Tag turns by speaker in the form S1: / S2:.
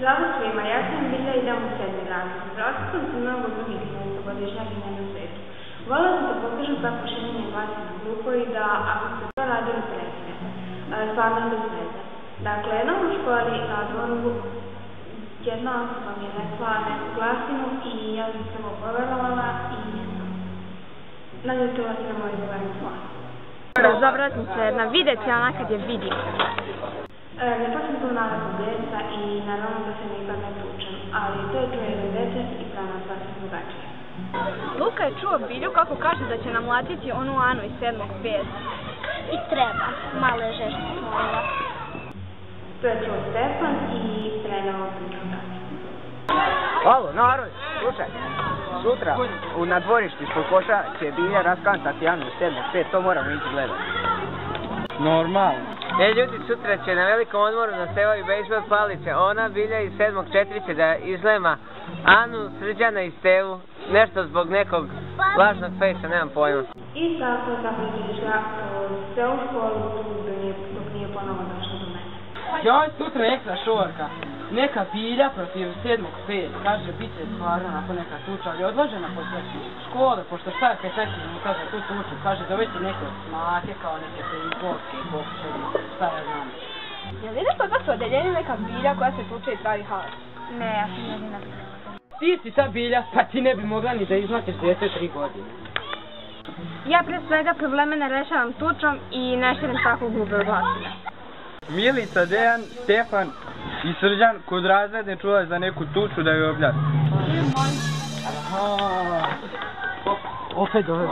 S1: Zdravo svima, ja sam Bilja i idem u sedmi razred. Zdravstvo sam se mnogo drugih godišnjaka na svetu. Volila sam da pokažem kako širjenje glasnih grupa i da ako ste to radili presne, stvarno bez veze. Dakle, jednom u školi na dvoru jedna osoba mi je rekla neku glasinu i ja sam se ovo poverovala i naljutila se na moju govornu glas.
S2: Razobrazim se na videc, ja onakad je vidim.
S1: E, ne pasim to naravno djeca i naravno da se nikad ne tučem, ali to je čuje za djece i prava sasvim drugačije.
S2: Luka je čuo Bilju kako kaže da će namlatiti onu Anu iz sedmog pet.
S3: I treba, malo je žešće molila.
S1: To je čuo Stefan i prenao priču
S4: Alo, narod, slušaj. Sutra u nadvorištu ispod koša će Bilja raskantati Anu iz sedmog pet, to moramo ići gledati.
S5: Normalno.
S6: E ljudi, sutra će na velikom odmoru na sevaju bejsbol palice. Ona, Bilja iz sedmog četiri će da izlema Anu, Srđana i Stevu. Nešto zbog nekog lažnog fejsa, nemam pojma.
S1: I tako tako je išla sve u školu tu dok nije, ponovo došla do mene.
S5: Joj, sutra ekstra šorka. Neka bilja protiv sedmog pet. Kaže, bit će stvarno onako neka tuča, ali odložena posle škole, pošto šta je peteci mu kaže tu tuču. Kaže, dovesti neke snake kao neke pejbolske i pokušali, šta ja znam.
S2: Jel ide kod vas u odeljenju neka bilja koja se tuče i pravi haos?
S3: Ne, ja sam jedina.
S5: Ti si ta bilja, pa ti ne bi mogla ni da izmlačiš djete tri godine.
S2: Ja pre svega probleme ne rešavam tučom i ne širim tako glupe glasine.
S5: Milica, Dejan, Stefan i Srđan kod razredne čula za neku tuču da ju obljati. Opet dole.